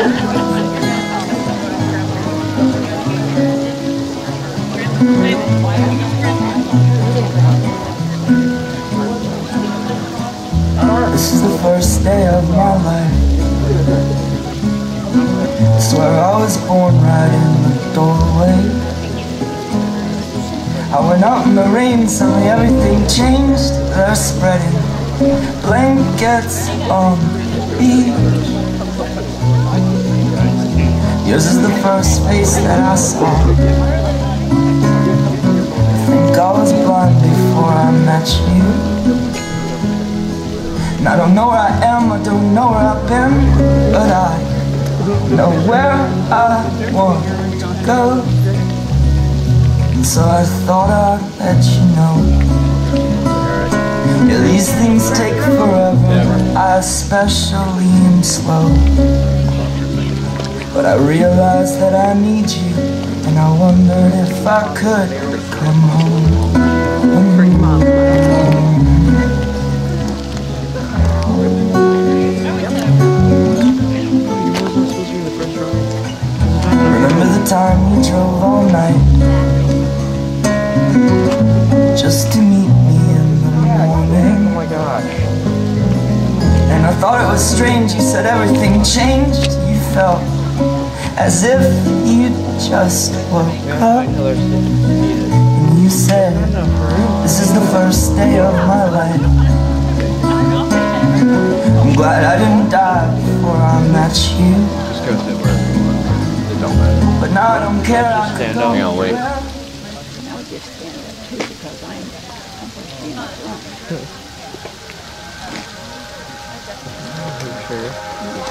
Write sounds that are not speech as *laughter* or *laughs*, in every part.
Ah, this is the first day of my life. Swear I was born right in the doorway. I went out in the rain, suddenly everything changed. They're spreading blankets on the beach. Yours is the first face that I saw. I think I was blind before I met you. And I don't know where I am, I don't know where I've been, but I know where I want to go. And so I thought I'd let you know. Yeah, these things take forever, I especially am slow. But I realized that I need you, and I wondered if I could come home. Remember the time you drove all night just to meet me in the morning? Oh my gosh. And I thought it was strange, you said everything changed. You felt as if you just woke up. And you said, This is the first day of my life. I'm glad I didn't die before I met you. Just go sit wherever you want. It don't matter. But now I don't care. I could Stand go up. Hang on, wait. I would just stand up too because I'm, I'm supposed to be in the front. *laughs* Sure.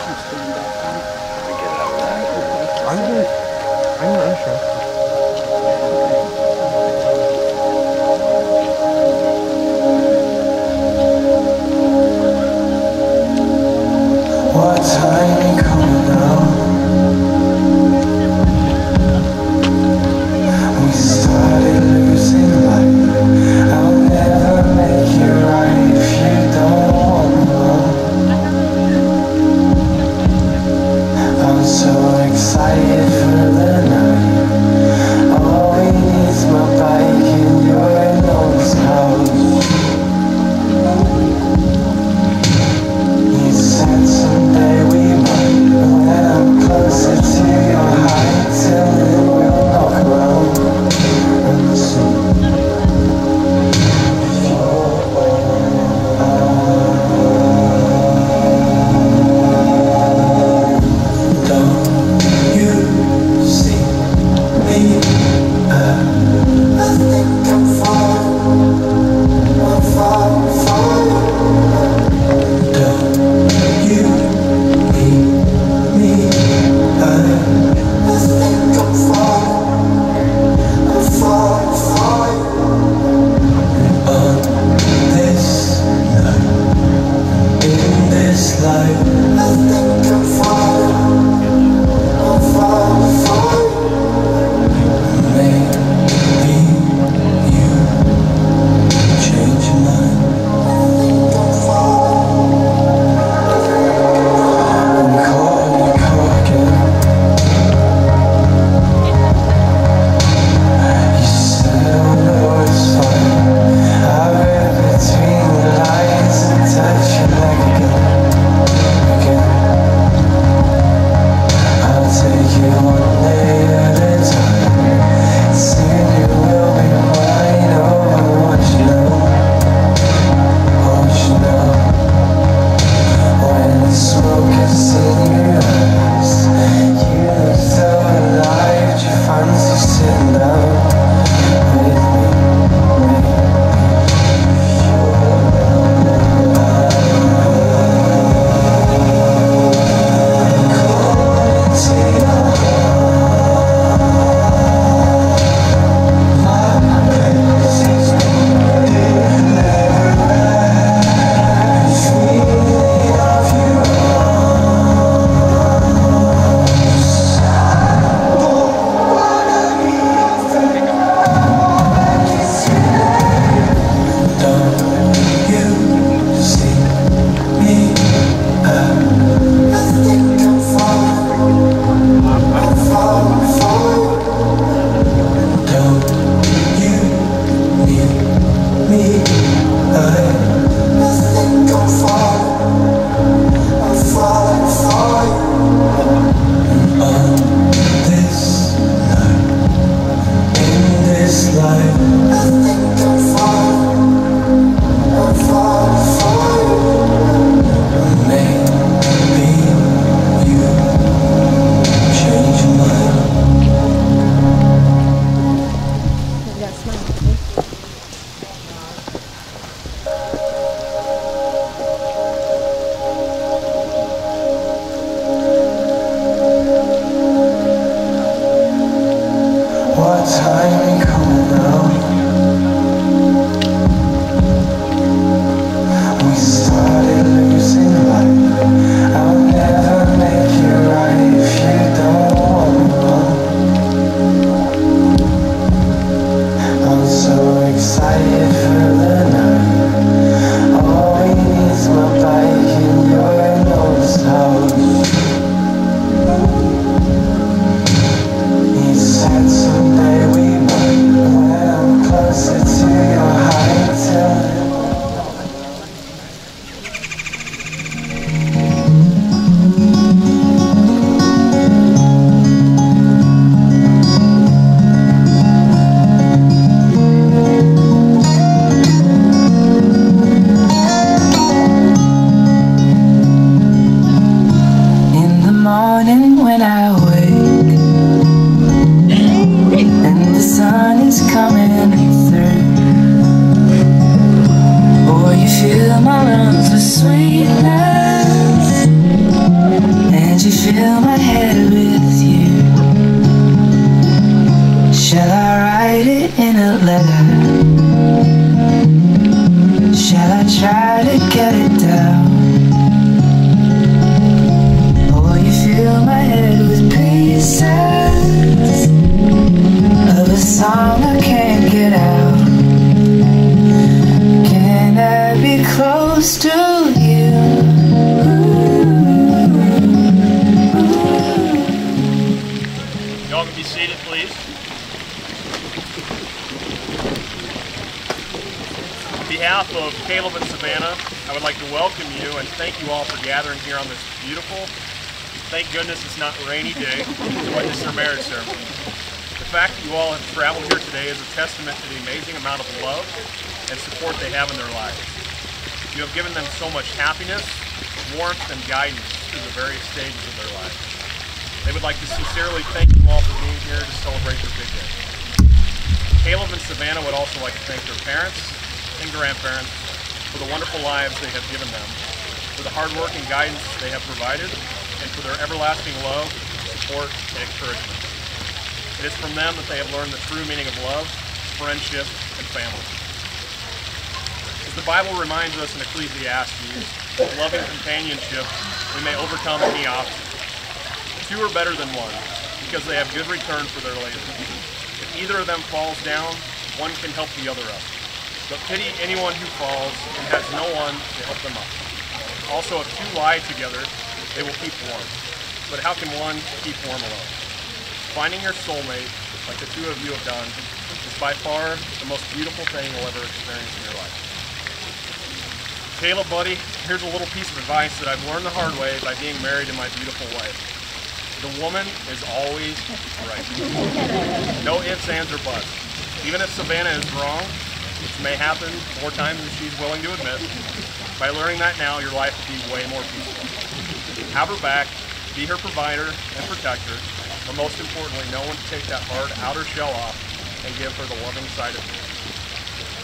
Thank you all for gathering here on this beautiful, thank goodness it's not rainy day, to witness their marriage ceremony. The fact that you all have traveled here today is a testament to the amazing amount of love and support they have in their lives. You have given them so much happiness, warmth, and guidance through the various stages of their lives. They would like to sincerely thank you all for being here to celebrate their big day. Kaleb and Savannah would also like to thank their parents and grandparents for the wonderful lives they have given them, for the hard work and guidance they have provided, and for their everlasting love, support, and encouragement. It is from them that they have learned the true meaning of love, friendship, and family. As the Bible reminds us in Ecclesiastes, with loving companionship, we may overcome any obstacle. Two are better than one because they have good return for their labor. If either of them falls down, one can help the other up. But pity anyone who falls and has no one to help them up. Also, if two lie together, they will keep warm. But how can one keep warm alone? Finding your soulmate, like the two of you have done, is by far the most beautiful thing you'll ever experience in your life. Kaleb, buddy, here's a little piece of advice that I've learned the hard way by being married to my beautiful wife. The woman is always right. No ifs, ands, or buts. Even if Savannah is wrong, which may happen more times than she's willing to admit, by learning that now, your life will be way more peaceful. Have her back, be her provider and protector, but most importantly, know when to take that hard outer shell off and give her the loving side of you.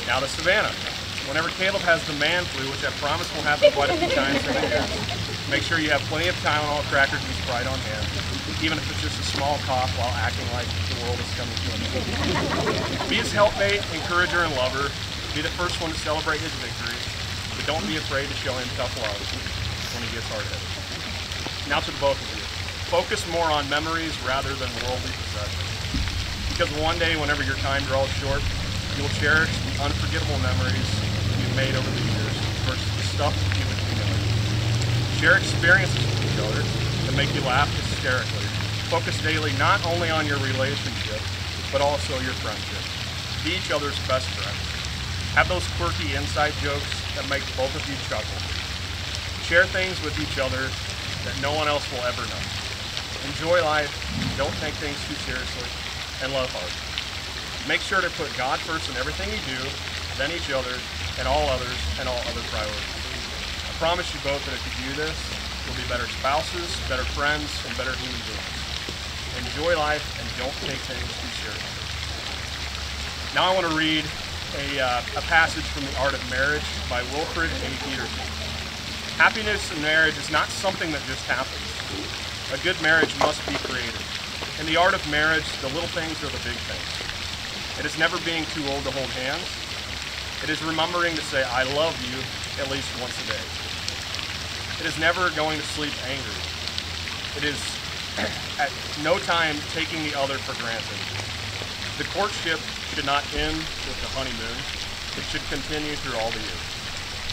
Now to Savannah. Whenever Kaleb has the man flu, which I promise will happen quite a few times in the year, make sure you have plenty of Tylenol crackers and Sprite on hand, even if it's just a small cough while acting like the world is coming to an end. Be his helpmate, encourager, and lover. Be the first one to celebrate his victories, don't be afraid to show him tough love when he gets hard-headed. Now to the both of you. Focus more on memories rather than worldly possessions. Because one day, whenever your time draws short, you'll cherish the unforgettable memories you've made over the years versus the stuff you've accumulated. Share experiences with each other that make you laugh hysterically. Focus daily not only on your relationship, but also your friendship. Be each other's best friends. Have those quirky inside jokes that make both of you chuckle. Share things with each other that no one else will ever know. Enjoy life, don't take things too seriously, and love hard. Make sure to put God first in everything you do, then each other, and all others, and all other priorities. I promise you both that if you do this, you'll be better spouses, better friends, and better human beings. Enjoy life and don't take things too seriously. Now I want to read a, uh, a passage from The Art of Marriage by Wilferd A. Peterson. Happiness in marriage is not something that just happens. A good marriage must be created. In the art of marriage, the little things are the big things. It is never being too old to hold hands. It is remembering to say, I love you at least once a day. It is never going to sleep angry. It is *clears throat* at no time taking the other for granted. The courtship should not end with the honeymoon. It should continue through all the years.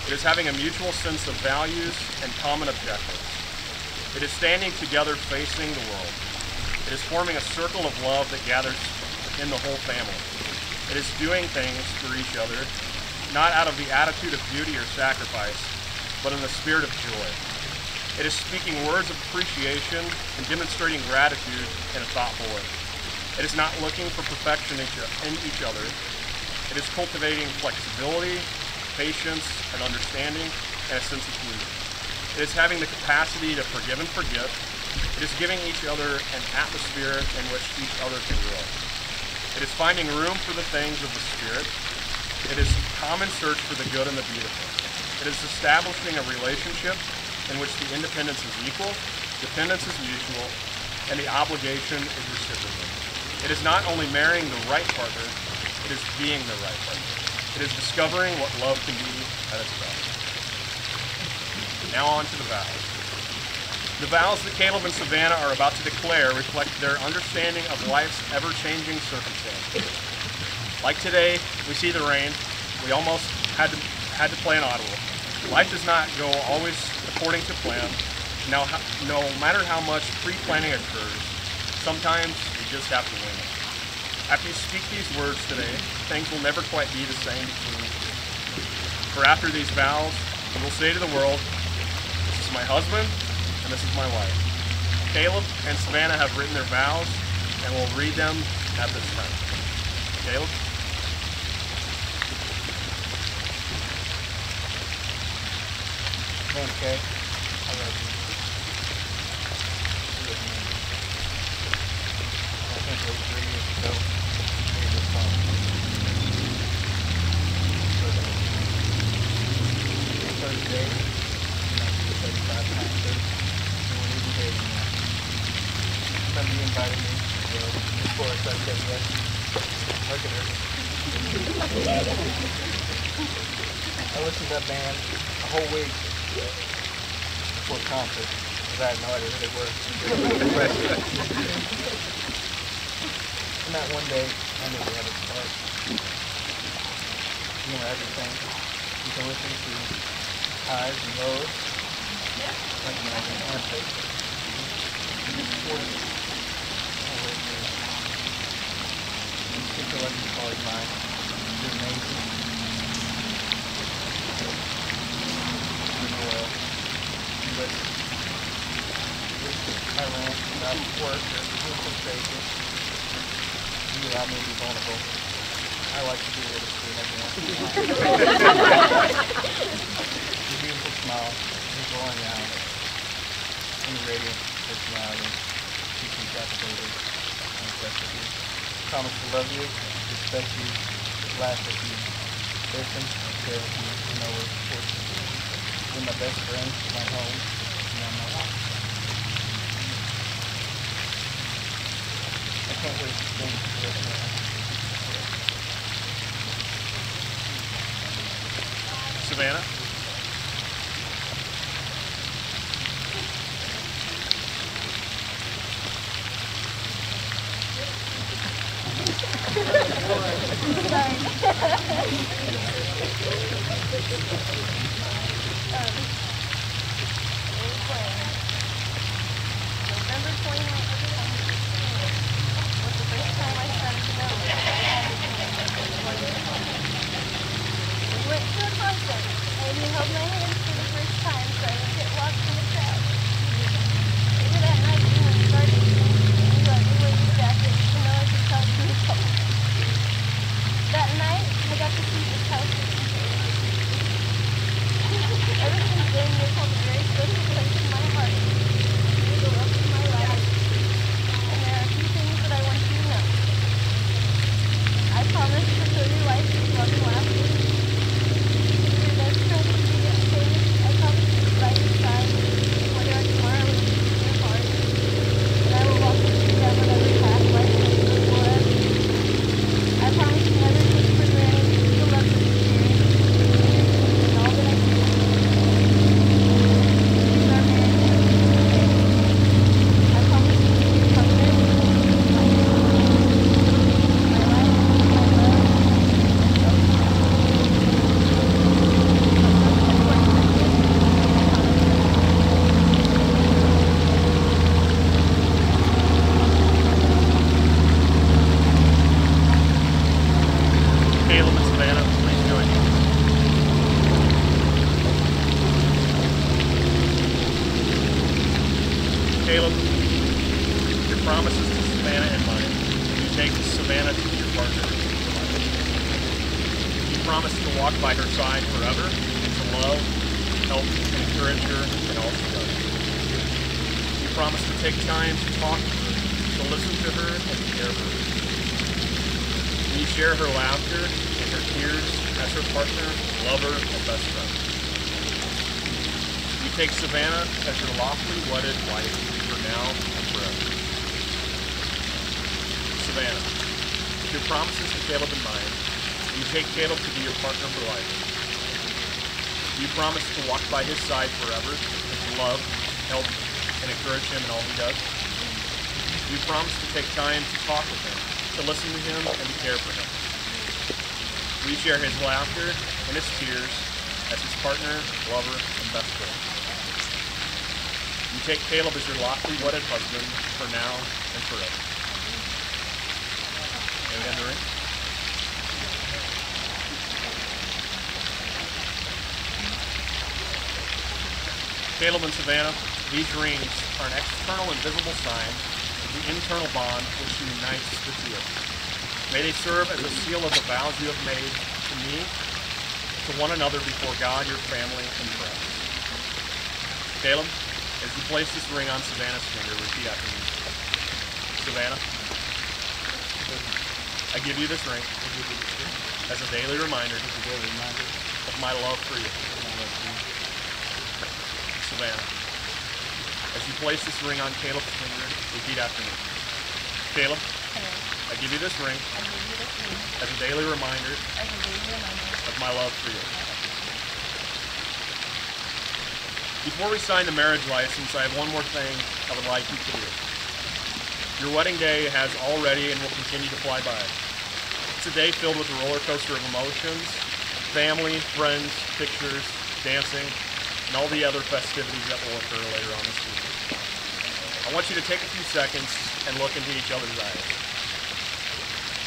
It is having a mutual sense of values and common objectives. It is standing together facing the world. It is forming a circle of love that gathers in the whole family. It is doing things for each other, not out of the attitude of duty or sacrifice, but in the spirit of joy. It is speaking words of appreciation and demonstrating gratitude in a thoughtful way. It is not looking for perfection in each other. It is cultivating flexibility, patience, and understanding, and a sense of community. It is having the capacity to forgive and forget. It is giving each other an atmosphere in which each other can grow. It is finding room for the things of the Spirit. It is common search for the good and the beautiful. It is establishing a relationship in which the independence is equal dependence is mutual, and the obligation is reciprocal. It is not only marrying the right partner, it is being the right partner. It is discovering what love can be at its best. Now on to the vows. The vows that Kaleb and Savannah are about to declare reflect their understanding of life's ever-changing circumstances. Like today, we see the rain. We almost had to had to play an audible. Life does not go always according to plan. Now, no matter how much pre-planning occurs, sometimes just have to win it. After you speak these words today, things will never quite be the same between you. For after these vows, you will say to the world, "This is my husband, and this is my wife." Kaleb and Savannah have written their vows, and we'll read them at this time. Kaleb. Okay. I love you. You live in me. Think three years ago. we made this song. Thursday, 1935 concert. We were even dating now. Somebody invited me to go. Of course, I. I listened to that band a whole week before concert because I had no idea who they were. And that one day, I knew we had a start. You know everything. You can listen to highs and lows. Like an anthem. You can you. You allow me to be vulnerable. I like to be able to scream every once in a while. *laughs* Your beautiful smile, your glowing eyes, and your radiant personality keeps me captivated and impressed with you. Promise to love you, respect you, laugh with you, listen and share with you, and always support you. You're my best friend, my home, and now my life. I can't wait to sing this. Savannah. November 29th, was the first time I started to know that I had a We to and he held my hand for the first time so I would get lost in the crowd. That night, we let me I could tell. That night, I got to see very place in my heart. You're the love of my life. And there are a few things that I want you to know. I promise to fill your life with love and laughter. You're your best friend when you get famous. I promise to be by your side. Whether tomorrow will be in your heart. And I will walk with you down whatever path life may before us. I promise to never take for granted the love that you share. And all that I do. These are marriage. I promise to be your comfort, my my life, my love. Kaleb and Savannah, please join me. Kaleb, your promises to Savannah and mine, you take Savannah to be your partner. for life. You promise to walk by her side forever, and to love, help, and encourage her in all she does. You promise to take time to talk to her, to listen to her, and to care for her. You share her laughter and her tears as her partner, lover, and best friend. You take Savannah as your lawfully wedded wife for now and forever. Savannah, with your promises to Kaleb in mind, you take Kaleb to be your partner for life. You promise to walk by his side forever, and to love, help, and encourage him in all he does? You promise to take time to talk with him, to listen to him, and to care for him? We share his laughter and his tears as his partner, lover, and best friend. You take Kaleb as your lawfully wedded husband for now and forever. End the ring? Kaleb and Savannah, these rings are an external and visible sign of the internal bond which unites the two of you. May they serve as a seal of the vows you have made to me, to one another before God, your family, and friends. Kaleb, as you place this ring on Savannah's finger, repeat after me. Savannah, I give you this ring as a daily reminder of my love for you. Savannah, as you place this ring on Kaleb's finger, repeat after me. Kaleb, I give you this ring I give you this ring as a daily reminder as a daily reminder of my love for you. Before we sign the marriage license, I have one more thing I would like you to do. Your wedding day has already and will continue to fly by. It's a day filled with a roller coaster of emotions, family, friends, pictures, dancing, and all the other festivities that will occur later on this evening. I want you to take a few seconds and look into each other's eyes.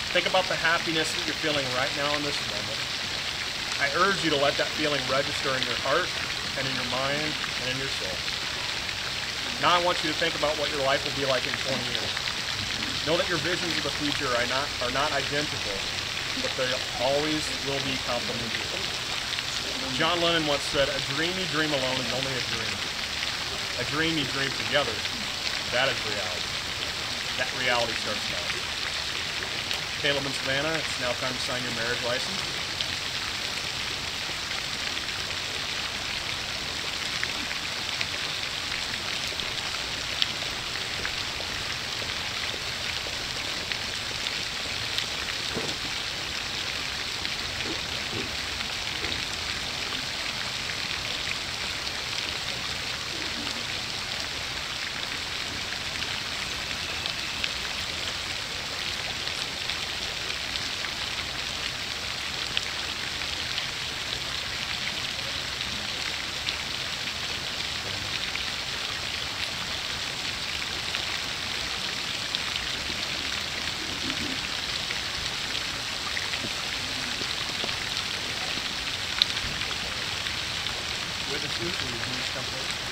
Think about the happiness that you're feeling right now in this moment. I urge you to let that feeling register in your heart and in your mind and in your soul. Now I want you to think about what your life will be like in 20 years. Know that your visions of the future are not, are not identical, but they always will be complementary. John Lennon once said, a dream you dream alone is only a dream. A dream you dream together, that is reality. That reality starts now. Kaleb and Savannah, it's now time to sign your marriage license. Witnesses, will you please come forward?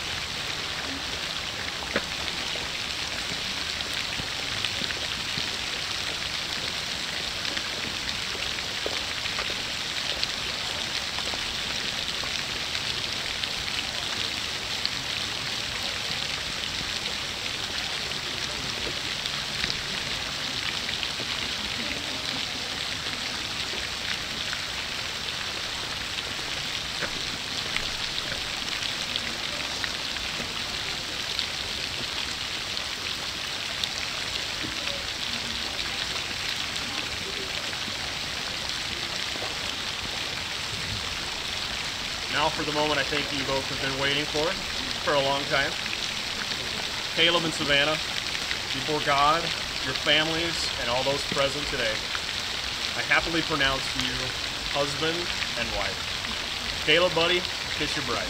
Now for the moment I think you both have been waiting for, for a long time. Kaleb and Savannah, before God, your families, and all those present today, I happily pronounce you husband and wife. Kaleb, buddy, kiss your bride.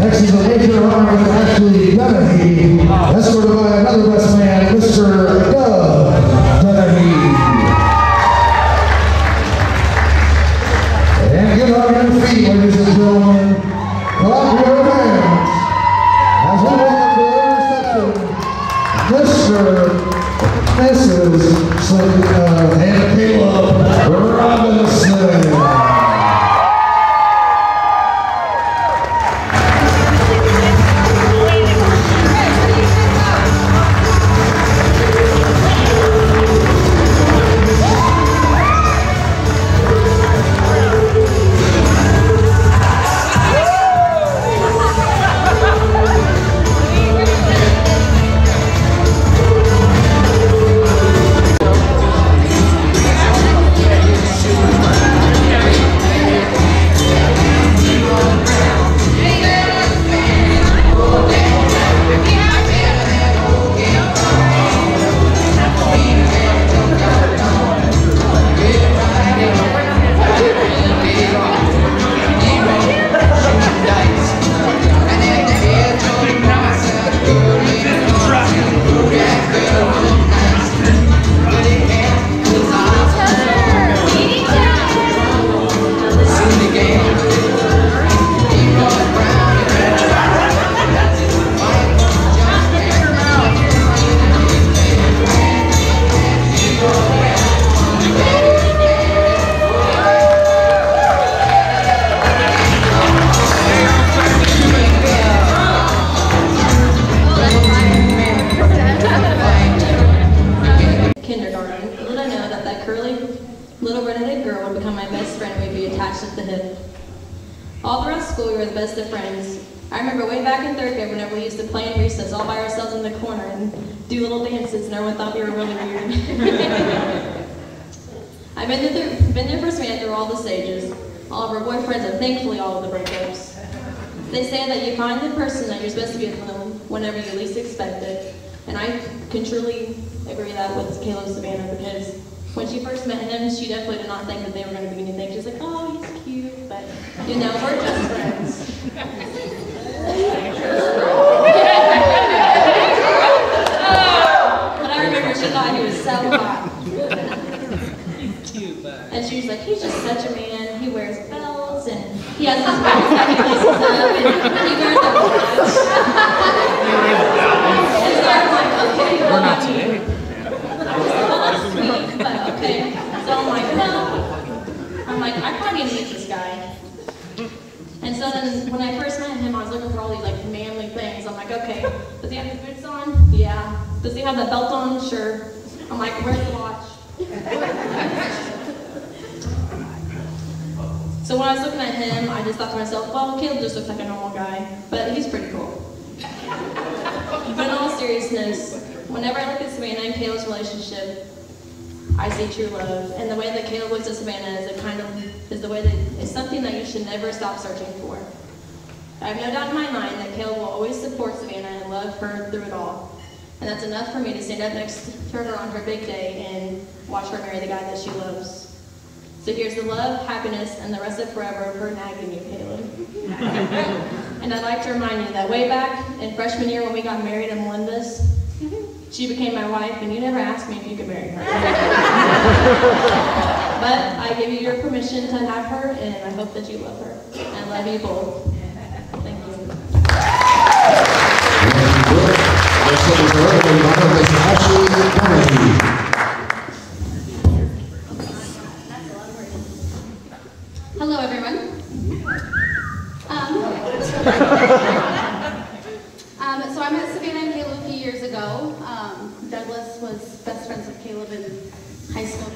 Texas will take your honor to actually dedicate. Escorted by another wrestler. not think that they were going to be anything. She's like, oh, he's cute, but you know, we're just I'm like, I probably gonna meet this guy. And so then when I first met him, I was looking for all these like manly things. I'm like, okay, does he have his boots on? Yeah. Does he have the belt on? Sure. I'm like, where's the watch? so when I was looking at him, I just thought to myself, well, Kaleb just looks like a normal guy, but he's pretty cool. but in all seriousness, whenever I look at Savannah and Kaleb's relationship, I see true love. And the way that Kaleb looks at Savannah is a kind of is the way that is something that you should never stop searching for. I have no doubt in my mind that Kaleb will always support Savannah and love her through it all. And that's enough for me to stand up next to her on her big day and watch her marry the guy that she loves. So here's the love, happiness, and the rest of forever for nagging you, Kaleb. *laughs* and I'd like to remind you that way back in freshman year when we got married in Melinda's, she became my wife, and you never asked me if you could marry her. *laughs* but I give you your permission to have her, and I hope that you love her. I love you both. Thank you. Next up is our other member, Miss Ashley Donahue. Hello, everyone. Um, um, so I met Savannah and Kaleb a few years ago. Um, Douglas was best friends with Kaleb in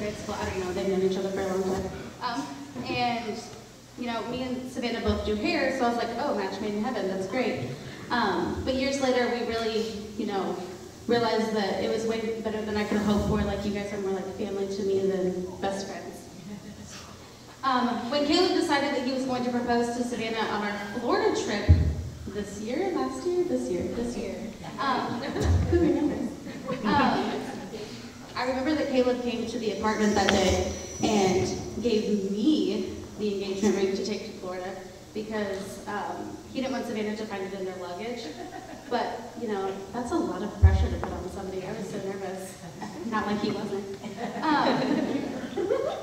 I don't know. They've known each other for a long time. Um, and you know, me and Savannah both do hair, so I was like, oh, match made in heaven. That's great. Um, but years later, we really, you know, realized that it was way better than I could hope for. Like you guys are more like family to me than best friends. Um, when Kaleb decided that he was going to propose to Savannah on our Florida trip this year, last year, this year, this year, um, *laughs* who remembers? I remember that Kaleb came to the apartment that day and gave me the engagement ring to take to Florida because um, he didn't want Savannah to find it in their luggage. But, you know, that's a lot of pressure to put on somebody. I was so nervous. Not like he wasn't. Um,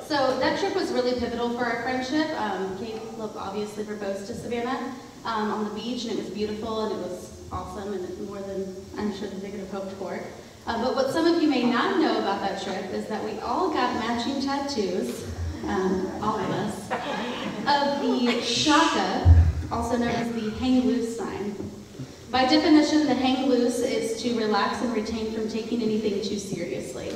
so that trip was really pivotal for our friendship. Um, Kaleb obviously proposed to Savannah um, on the beach, and it was beautiful, and it was awesome, and more than I'm sure they could have hoped for. Uh, but what some of you may not know about that trip is that we all got matching tattoos, um, all of us, of the shaka, also known as the hang loose sign. By definition, the hang loose is to relax and retain from taking anything too seriously.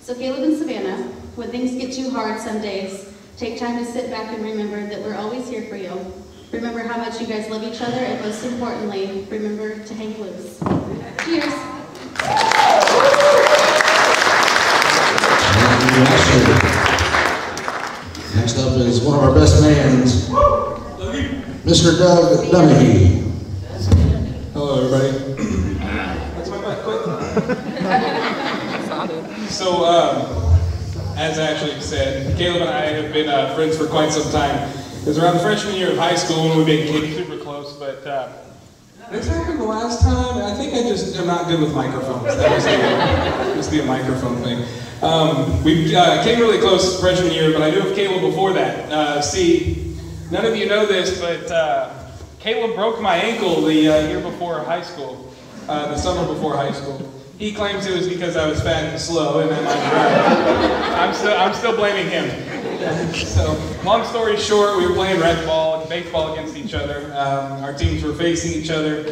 So Kaleb and Savannah, when things get too hard some days, take time to sit back and remember that we're always here for you. Remember how much you guys love each other, and most importantly, remember to hang loose. Cheers. Next up is one of our best mans, Mr. Doug Donahue. Hello, everybody. That's my mic, quick. So, um, as Ashley said, Kaleb and I have been uh, friends for quite some time. It was around freshman year of high school when we became super close, but uh, this happened the last time. I think I just am not good with microphones. That was the, be a microphone thing. Um, we uh, came really close freshman year, but I knew of Kaleb before that. Uh, see, none of you know this, but uh, Kaleb broke my ankle the uh, year before high school, uh, the summer before high school. He claims it was because I was fat and slow, and then I *laughs* I'm still, I'm still blaming him. So, long story short, we were playing rec ball, baseball against each other. Um, our teams were facing each other.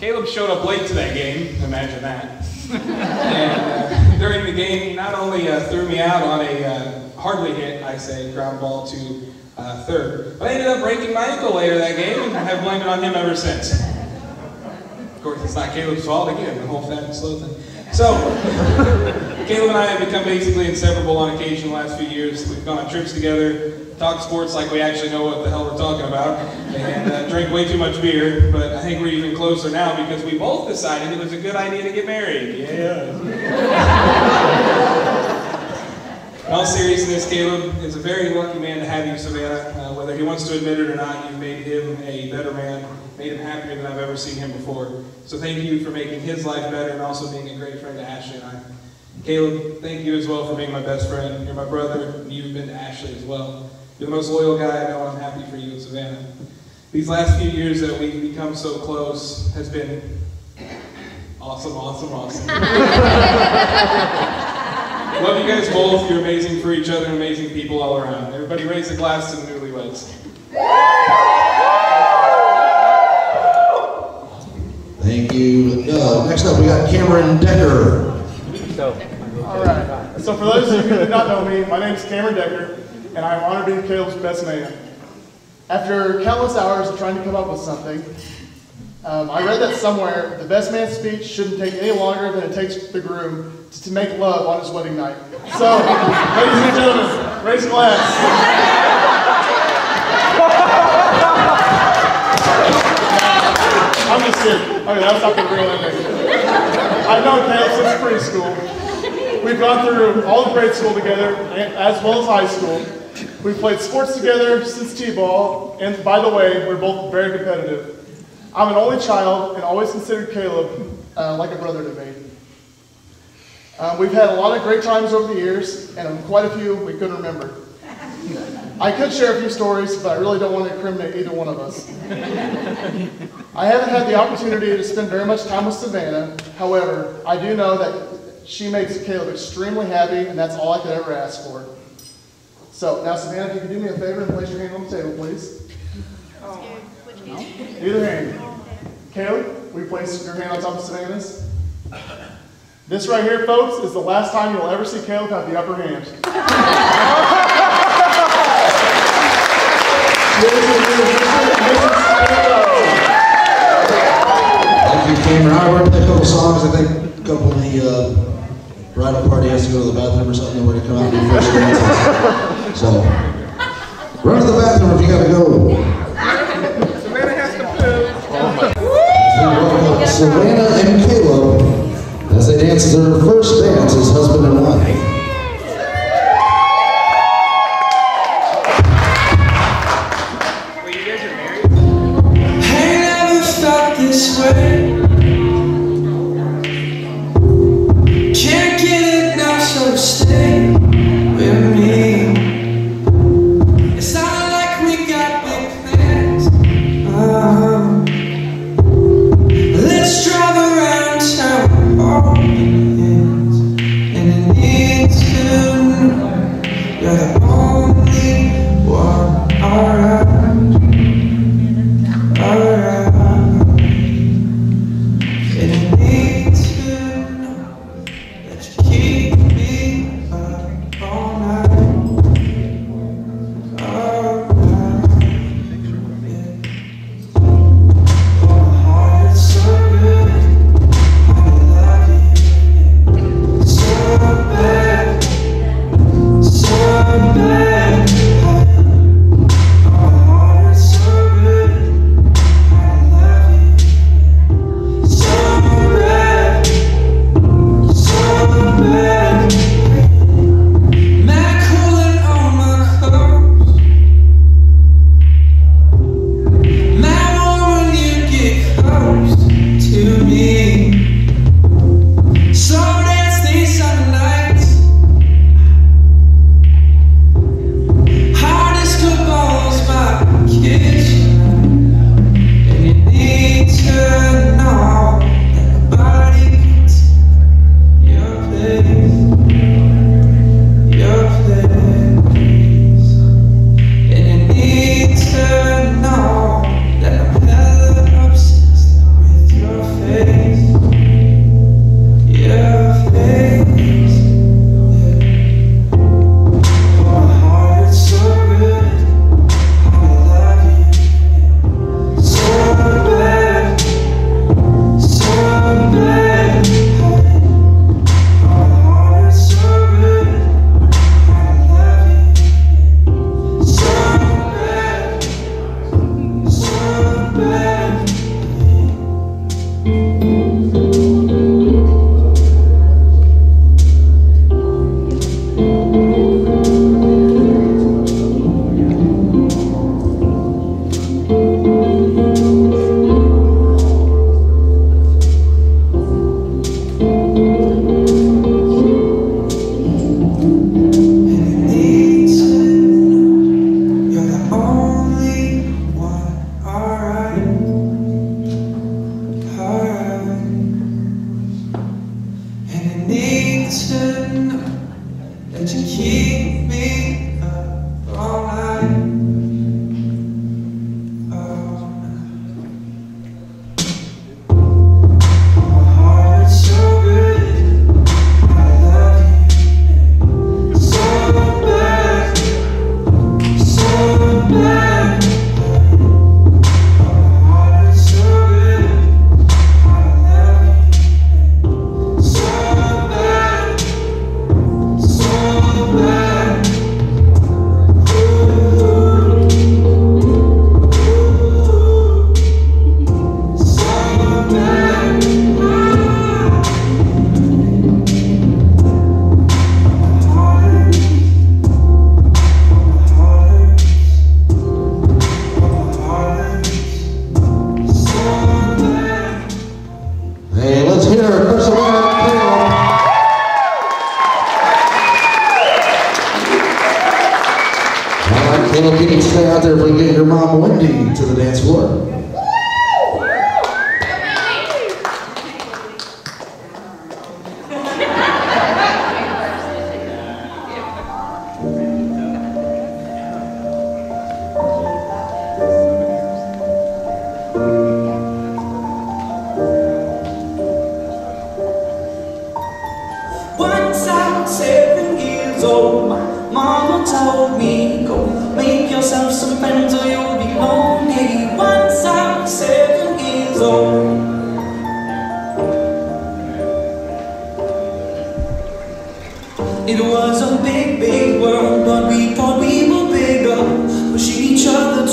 Kaleb showed up late to that game. Imagine that. *laughs* and uh, during the game, he not only uh, threw me out on a uh, hardly hit, I say, ground ball to uh, third, but I ended up breaking my ankle later that game and have blamed it on him ever since. Of course, it's not Kaleb's fault again, the whole fat and slow thing. So, Kaleb and I have become basically inseparable on occasion the last few years. We've gone on trips together, talked sports like we actually know what the hell we're talking about, and uh, drink way too much beer. But I think we're even closer now because we both decided it was a good idea to get married. Yeah. In all seriousness, Kaleb is a very lucky man to have you, Savannah. Uh, whether he wants to admit it or not, you've made him a better man, made him happier than I've ever seen him before. So thank you for making his life better and also being a great friend to Ashley and I. Kaleb, thank you as well for being my best friend. You're my brother, and you've been to Ashley as well. You're the most loyal guy I know. I'm happy for you and Savannah. These last few years that we've become so close has been awesome, awesome, awesome. *laughs* Love you guys both. You're amazing for each other, amazing people all around. Everybody raise a glass to the newlyweds. Thank you, Doug. Next up, we got Cameron Decker. So for those of you who do not know me, my name is Cameron Decker, and I'm honored to be Kaleb's best man. After countless hours of trying to come up with something, um, I read that somewhere the best man's speech shouldn't take any longer than it takes the groom to, to make love on his wedding night. So, *laughs* ladies and gentlemen, raise glass. I'm just kidding. Okay, that's not the real ending. I've known Kaleb since preschool. We've gone through all of grade school together, as well as high school. We've played sports together since T-ball, and by the way, we're both very competitive. I'm an only child and always considered Kaleb uh, like a brother to me. Uh, we've had a lot of great times over the years, and quite a few we couldn't remember. I could share a few stories, but I really don't want to incriminate either one of us. I haven't had the opportunity to spend very much time with Savannah. However, I do know that she makes Kaleb extremely happy, and that's all I could ever ask for. So now, Savannah, if you could do me a favor and place your hand on the table, please. Either hand. Kaleb, will you place your hand on top of Savannah's? This right here, folks, is the last time you'll ever see Kaleb have the upper hand. Thank you, Cameron. I wrote a couple songs. I think a couple of the uh, bridal party has to go to the bathroom or something. We're to come out and do first dances. So, run to the bathroom if you gotta go. Savannah has to poo. Savannah and Kaleb as they dance their first dance as husband and wife.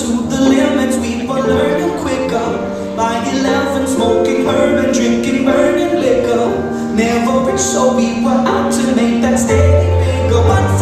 to the limits We were learning quicker. By eleven smoking herb and drinking burning liquor. Never rich so we were out to make that steady bigger.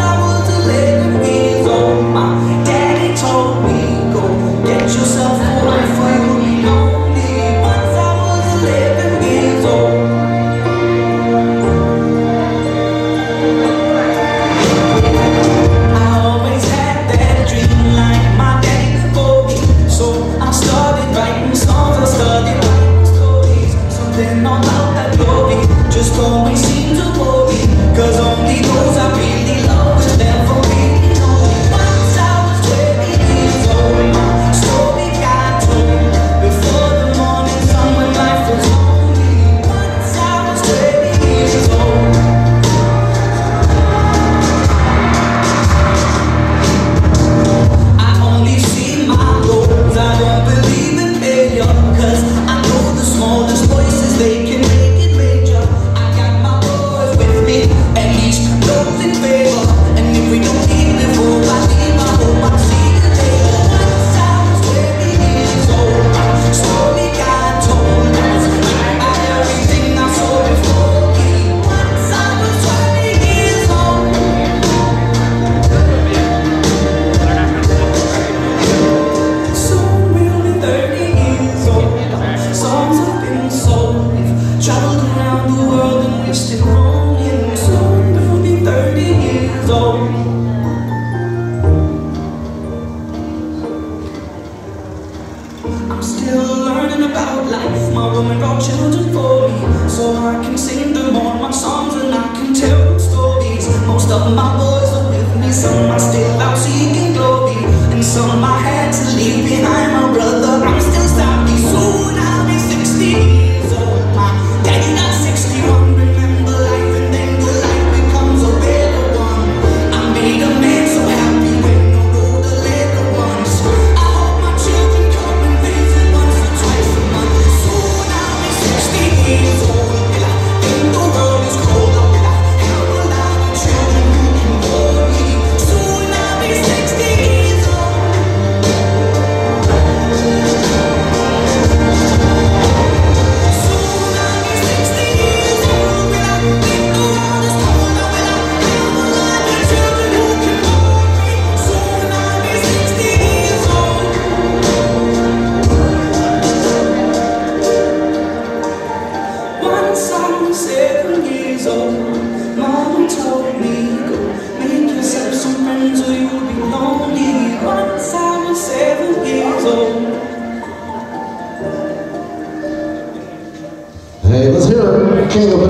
Quiero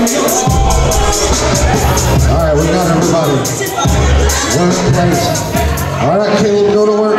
All right, we got everybody. One place. All right, Kaleb, go to work.